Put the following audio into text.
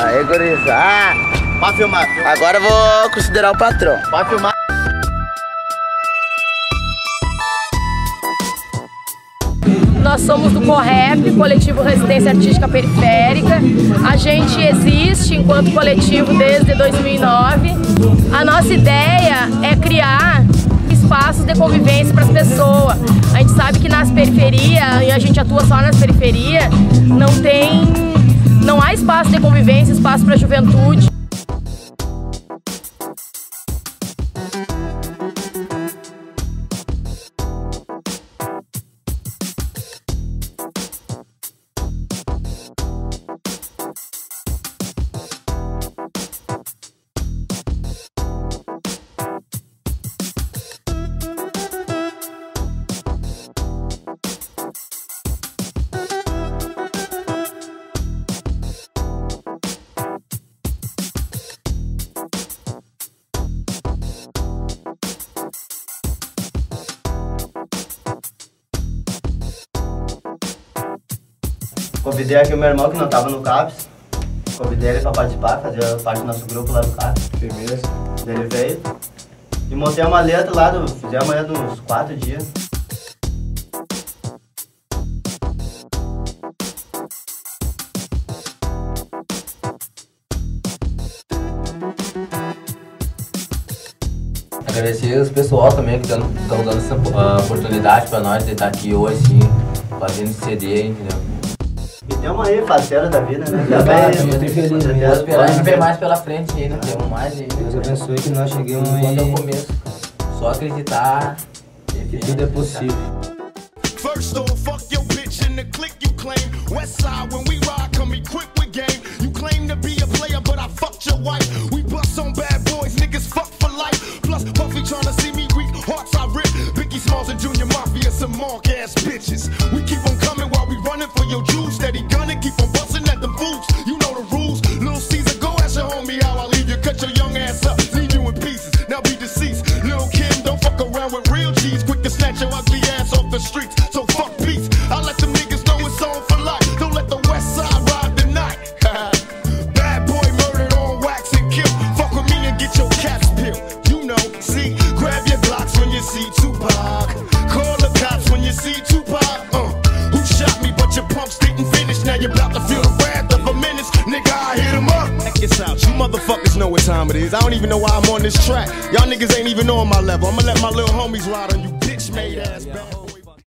Ah, Pode filmar. filma. agora eu vou considerar o patrão. Pode filmar. Nós somos do CORREP, Coletivo Residência Artística Periférica. A gente existe enquanto coletivo desde 2009. A nossa ideia é criar espaços de convivência para as pessoas. A gente sabe que nas periferias, e a gente atua só nas periferias, não tem, espaço de convivência, espaço para a juventude. Convidei aqui o meu irmão que não tava no CAPS. Convidei ele pra participar, fazer parte do nosso grupo lá do CAPS. Firmeza. Ele veio. E montei uma letra lá, do, fizemos uma letra uns quatro dias. Agradecer os pessoal também que estão dando essa ah, oportunidade pra nós de estar aqui hoje, assim, fazendo esse CD, entendeu? E tem uma aí, parceira da vida, né? Também, eu tô feliz Vou esperar a gente ver. mais pela frente ainda, temos mais ainda. Deus abençoe que nós cheguemos Enquanto é o aí começo. Só acreditar. que tudo é possível. First off, fuck your bitch in the click you claim. West side, when we ride, come equipped with game. You claim to be a player, but I fucked your wife. We bust on bad boys, niggas fuck for life. Plus, Puffy tryna see me weak, hearts I rip. Biggie Smalls and Junior Mafia, some mark ass bitches. Your juice. Steady gunning, keep on busting at them fools. You know the rules. Little Caesar, go ask your homie how I leave you. Cut your young ass up, leave you in pieces. Now be deceased. Lil' Kim, don't fuck around with real G's. Quick to snatch your motherfuckers know what time it is. I don't even know why I'm on this track. Y'all niggas ain't even on my level. I'ma let my little homies ride on you, bitch made ass. boy.